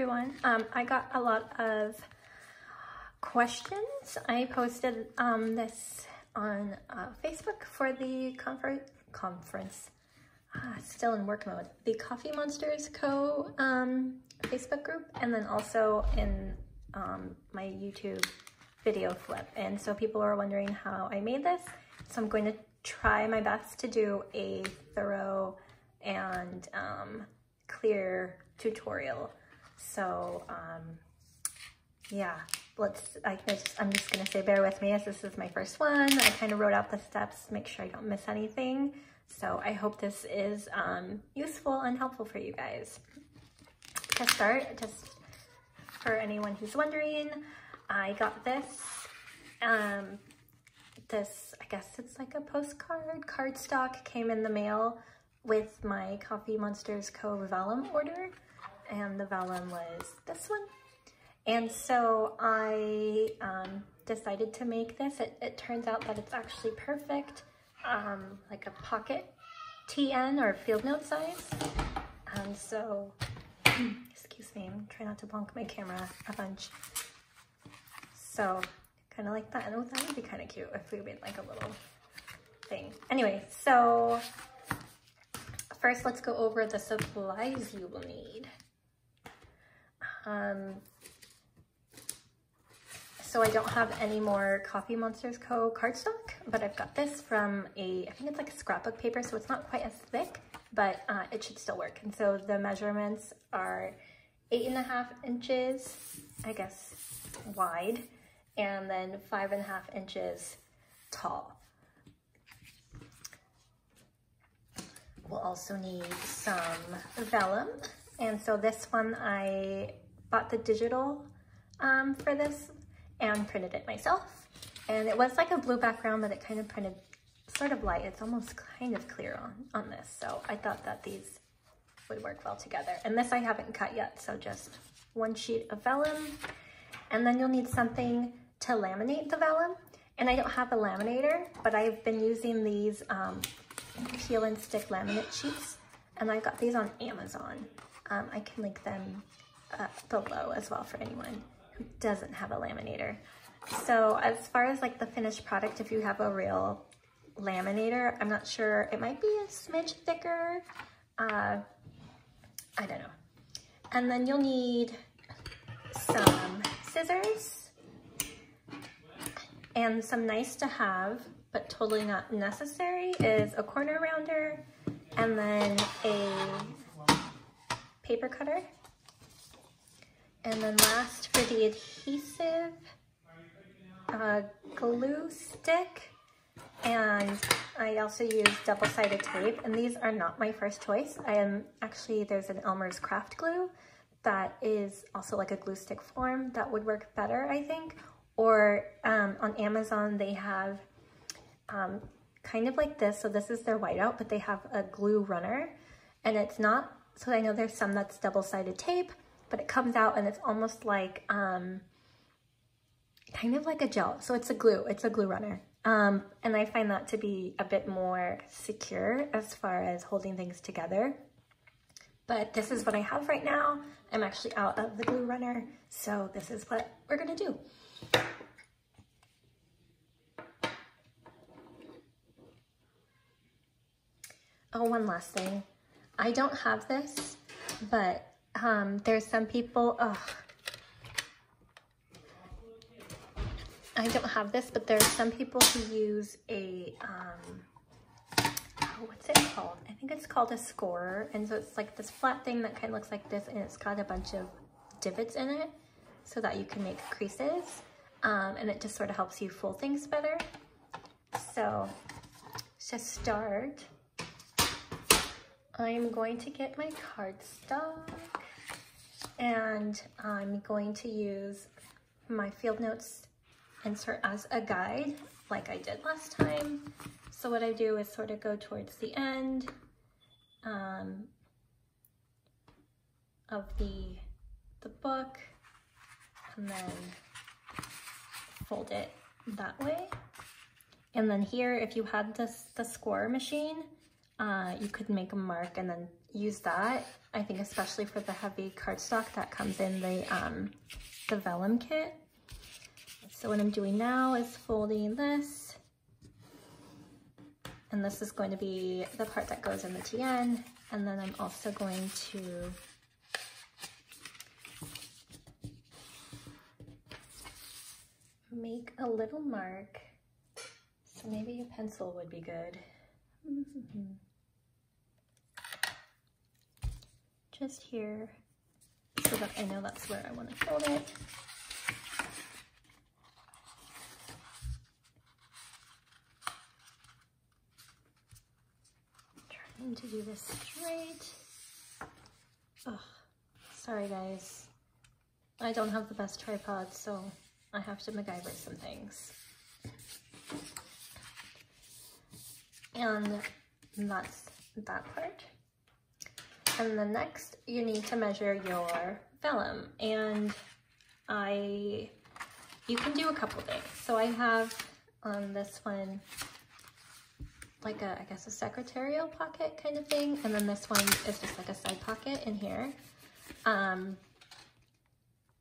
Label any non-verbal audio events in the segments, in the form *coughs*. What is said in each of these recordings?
everyone. Um, I got a lot of questions. I posted um, this on uh, Facebook for the confer conference. Ah, still in work mode. The Coffee Monsters Co. Um, Facebook group and then also in um, my YouTube video flip. And so people are wondering how I made this. So I'm going to try my best to do a thorough and um, clear tutorial. So um, yeah, let's, I I'm just gonna say bear with me as this is my first one. I kind of wrote out the steps, make sure I don't miss anything. So I hope this is um, useful and helpful for you guys. To start, just for anyone who's wondering, I got this. Um, this, I guess it's like a postcard, cardstock came in the mail with my Coffee Monsters Co. vellum order and the vellum was this one. And so I um, decided to make this. It, it, turns out that it's actually perfect, um, like a pocket TN or field note size. And so, *clears throat* excuse me, I'm trying not to bonk my camera a bunch. So kind of like that. And that would be kind of cute if we made like a little thing. Anyway, so first let's go over the supplies you will need. Um, so I don't have any more Coffee Monsters Co. cardstock, but I've got this from a, I think it's like a scrapbook paper, so it's not quite as thick, but uh, it should still work. And so the measurements are eight and a half inches, I guess, wide, and then five and a half inches tall. We'll also need some vellum. And so this one I bought the digital um, for this and printed it myself. And it was like a blue background, but it kind of printed sort of light. It's almost kind of clear on, on this. So I thought that these would work well together. And this I haven't cut yet, so just one sheet of vellum. And then you'll need something to laminate the vellum. And I don't have a laminator, but I've been using these um, peel and stick laminate sheets. And I got these on Amazon. Um, I can link them below as well for anyone who doesn't have a laminator. So as far as like the finished product, if you have a real laminator, I'm not sure, it might be a smidge thicker. Uh, I don't know. And then you'll need some scissors and some nice to have, but totally not necessary is a corner rounder and then a paper cutter. And then last for the adhesive, uh, glue stick. And I also use double-sided tape. And these are not my first choice. I am actually, there's an Elmer's craft glue that is also like a glue stick form that would work better, I think. Or um, on Amazon, they have um, kind of like this. So this is their whiteout, but they have a glue runner. And it's not, so I know there's some that's double-sided tape, but it comes out and it's almost like, um, kind of like a gel. So it's a glue, it's a glue runner. Um, and I find that to be a bit more secure as far as holding things together. But this is what I have right now. I'm actually out of the glue runner, so this is what we're gonna do. Oh, one last thing. I don't have this, but um, there's some people, ugh. I don't have this, but there's some people who use a, um, oh, what's it called? I think it's called a scorer. And so it's like this flat thing that kind of looks like this and it's got a bunch of divots in it so that you can make creases. Um, and it just sort of helps you fold things better. So to start, I'm going to get my cardstock and I'm going to use my field notes insert as a guide like I did last time. So what I do is sort of go towards the end um, of the, the book and then fold it that way. And then here, if you had this the score machine, uh, you could make a mark and then use that. I think especially for the heavy cardstock that comes in the, um, the vellum kit. So what I'm doing now is folding this. And this is going to be the part that goes in the TN. And then I'm also going to make a little mark. So maybe a pencil would be good. Mm *laughs* -hmm. Just here, so that I know that's where I want to fold it. Trying to do this straight. Oh, sorry guys. I don't have the best tripod, so I have to MacGyver some things. And that's that part. And then next, you need to measure your vellum. And I, you can do a couple things. So I have on this one, like a, I guess a secretarial pocket kind of thing. And then this one is just like a side pocket in here. Um,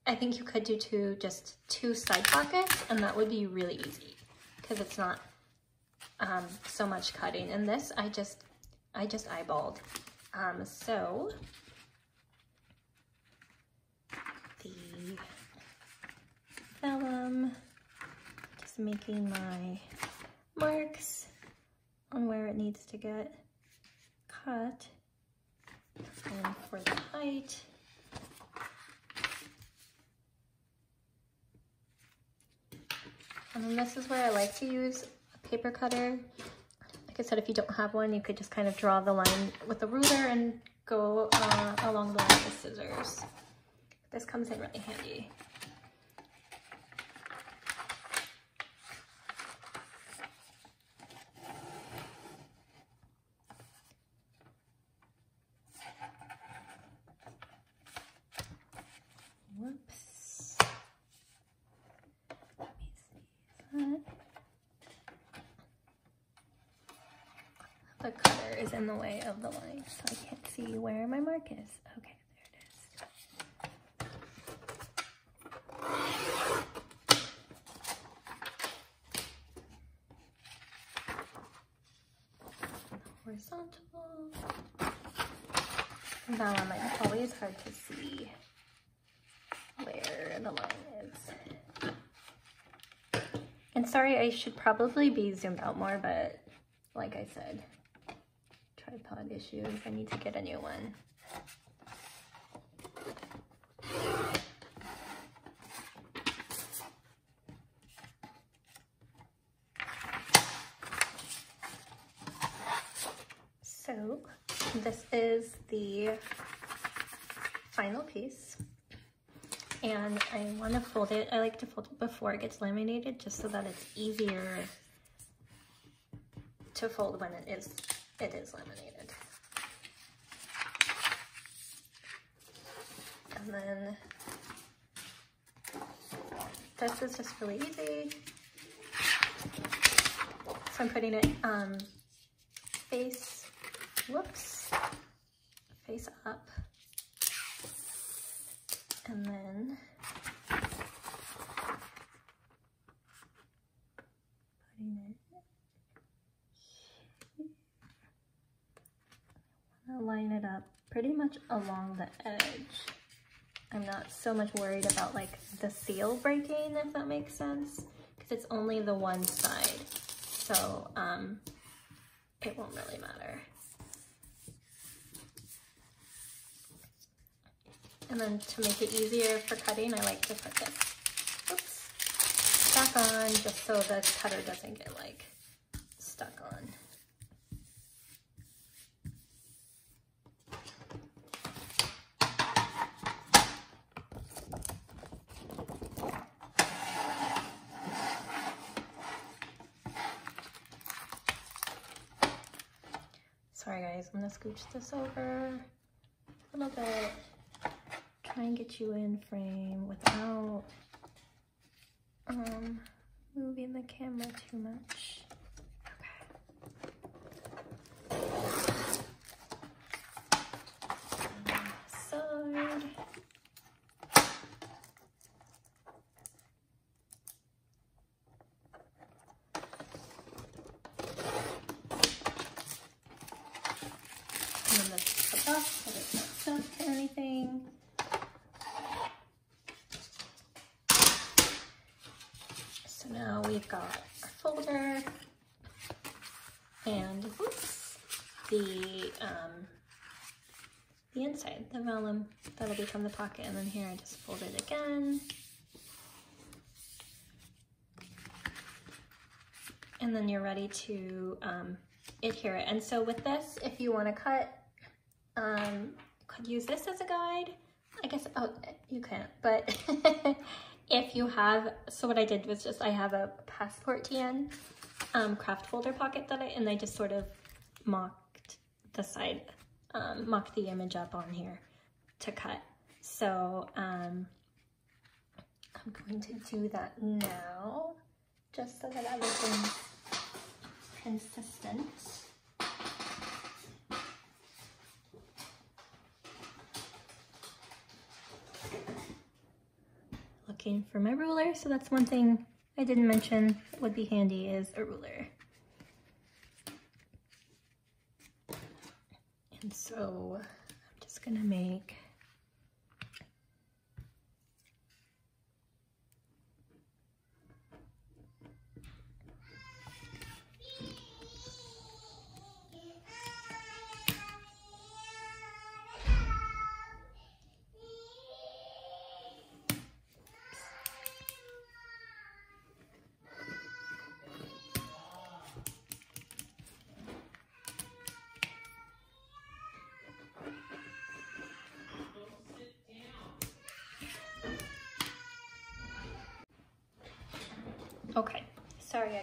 I think you could do two, just two side pockets and that would be really easy because it's not um, so much cutting. And this, I just, I just eyeballed. Um, so the vellum, just making my marks on where it needs to get cut. And for the height, And this is where I like to use a paper cutter. Like I said, if you don't have one, you could just kind of draw the line with a ruler and go uh, along the line with scissors. This comes in really handy. The cutter is in the way of the line, so I can't see where my mark is. Okay, there it is. Horizontal. That one like always hard to see where the line is. And sorry, I should probably be zoomed out more, but like I said, tripod issues. I need to get a new one. So this is the final piece and I want to fold it. I like to fold it before it gets laminated just so that it's easier to fold when it is it is laminated. And then this is just really easy. So I'm putting it um, face, whoops, face up. And then putting it line it up pretty much along the edge. I'm not so much worried about like the seal breaking, if that makes sense, because it's only the one side. So um, it won't really matter. And then to make it easier for cutting, I like to put this oops, back on just so the cutter doesn't get like stuck on. Sorry I'm gonna scooch this over a little bit. Try and get you in frame without um, moving the camera too much. Got our folder and the um, the inside, the vellum, that'll become the pocket. And then here I just fold it again. And then you're ready to um, adhere it. And so with this, if you wanna cut, um, could use this as a guide. I guess, oh, you can't, but *laughs* if you have, so what I did was just, I have a passport TN um, craft folder pocket that I, and I just sort of mocked the side, um, mocked the image up on here to cut. So um, I'm going to do that now, just so that everything's consistent. For my ruler, so that's one thing I didn't mention would be handy is a ruler. And so I'm just gonna make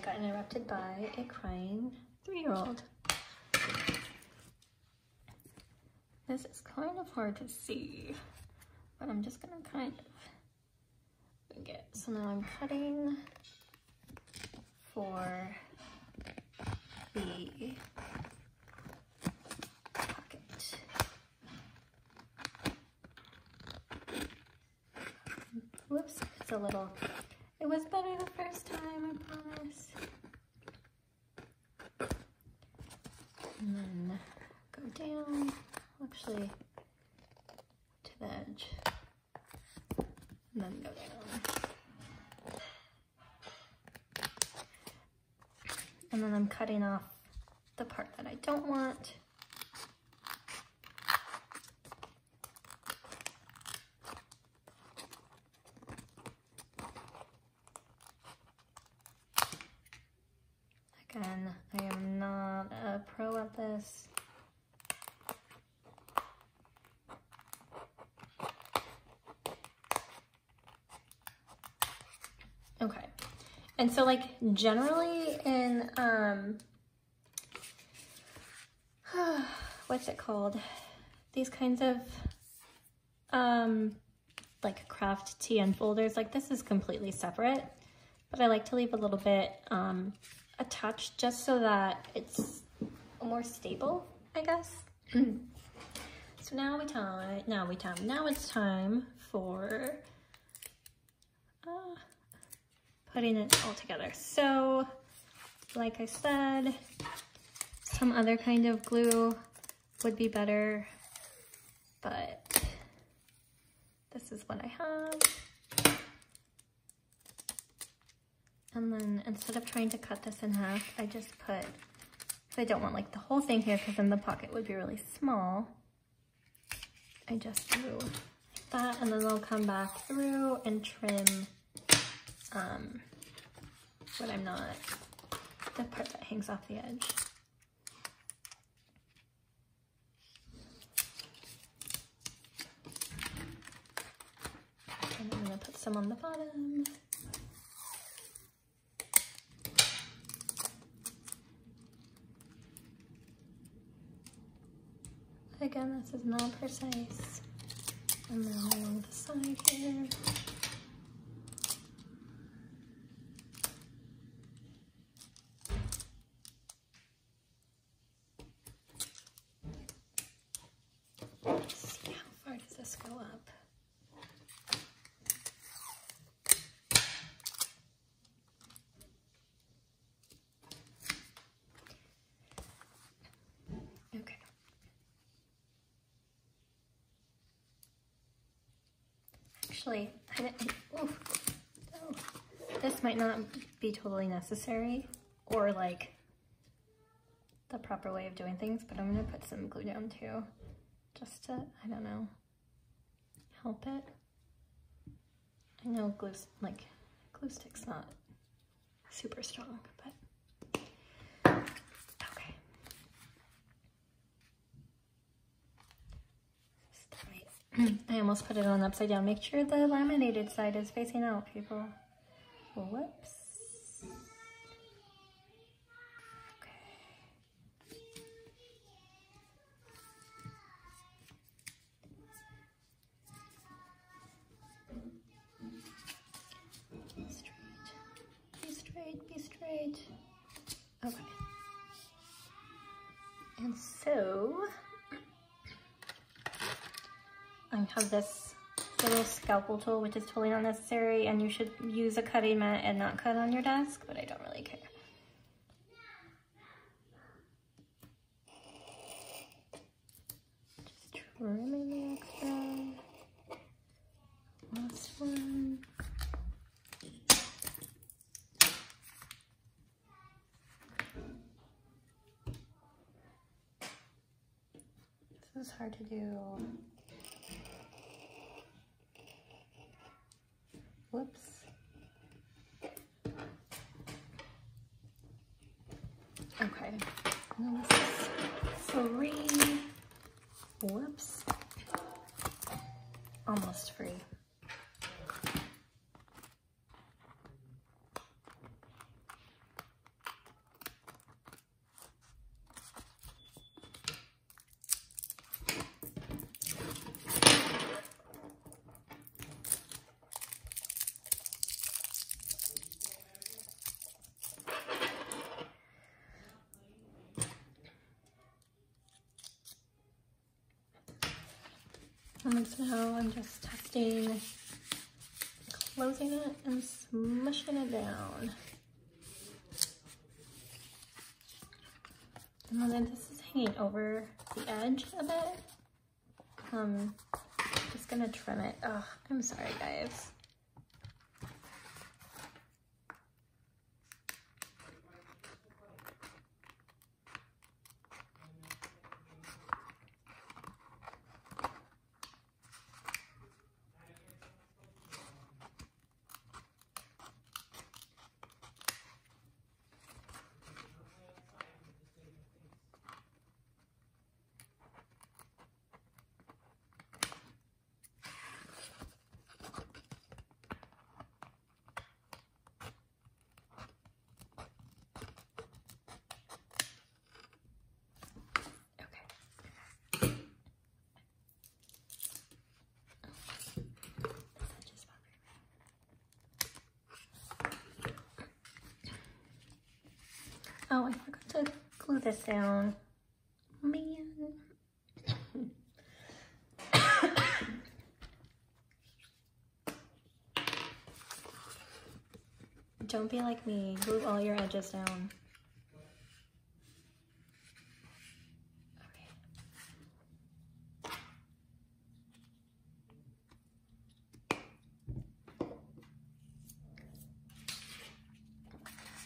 got interrupted by a crying three-year-old. This is kind of hard to see, but I'm just gonna kind of get, so now I'm cutting for the pocket. Whoops, it's a little it was better the first time, I promise. And then go down, actually to the edge, and then go down. And then I'm cutting off the part that I don't want. Again, I am not a pro at this. Okay. And so like generally in, um, *sighs* what's it called? These kinds of, um, like craft TN folders, like this is completely separate, but I like to leave a little bit, um, attached just so that it's more stable, I guess. *clears throat* so now we time, now we time, now it's time for uh, putting it all together. So, like I said, some other kind of glue would be better, but this is what I have. And then instead of trying to cut this in half, I just put, I don't want like the whole thing here because then the pocket would be really small. I just do that and then I'll come back through and trim um, I'm not, the part that hangs off the edge. And I'm gonna put some on the bottom. Again, this is not precise. And then along the side here. See, how far does this go up? Okay. Actually, I oh, this might not be totally necessary or like the proper way of doing things, but I'm gonna put some glue down too, I don't know, help it. I know glue, like, glue stick's not super strong, but okay. *clears throat* I almost put it on upside down. Make sure the laminated side is facing out, people. Whoops. Straight. Okay. And so, I have this little scalpel tool, which is totally not necessary, and you should use a cutting mat and not cut on your desk, but I don't really care. Just trimming the extra. Last one. This is hard to do. Whoops. Okay. And this is free. Whoops. Almost free. Now I'm just testing, closing it and smushing it down. And then this is hanging over the edge a bit. Um, just gonna trim it. Oh, I'm sorry guys. Oh, I forgot to glue this down. Man. *coughs* Don't be like me. Glue all your edges down. Okay.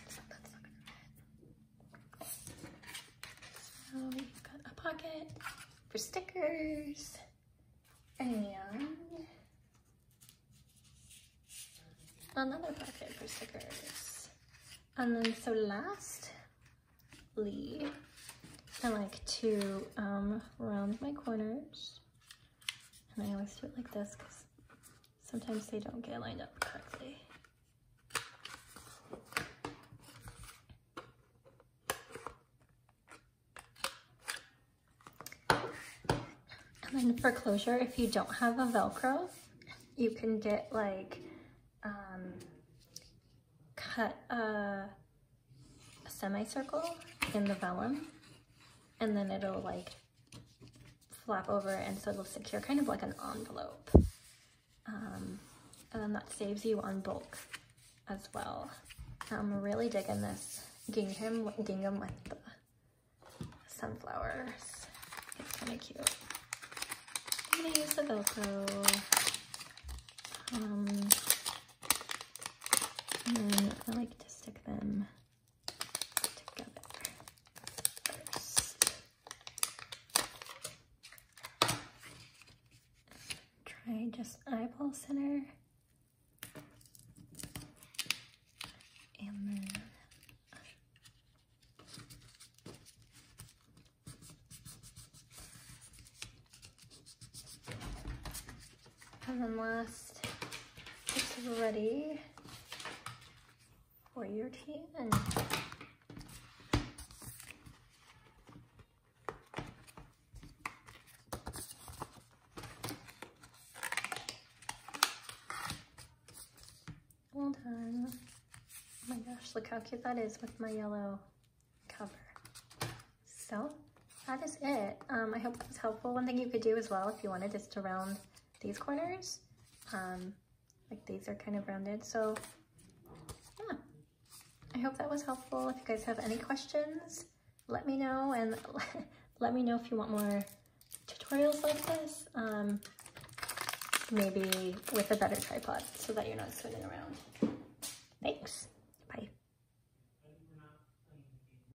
So that's not gonna fit. So we've got a pocket for stickers and another pocket for stickers. And then so lastly, I like to um, round my corners. And I always do it like this because sometimes they don't get lined up correctly. And then for closure, if you don't have a Velcro, you can get like, um, cut a, a semicircle in the vellum and then it'll like flap over and so it'll secure kind of like an envelope. Um, and then that saves you on bulk as well. I'm really digging this gingham, gingham with the sunflowers. It's kind of cute. I'm gonna use the Velcro. Um, And then I like to stick them together first. Try just eyeball center. And then and then last, it's ready for your tan. Well done. Oh my gosh, look how cute that is with my yellow cover. So that is it. Um, I hope it was helpful. One thing you could do as well if you wanted is to round these corners. Um, like these are kind of rounded. So yeah, I hope that was helpful. If you guys have any questions, let me know and *laughs* let me know if you want more tutorials like this. Um, maybe with a better tripod so that you're not spinning around. Thanks.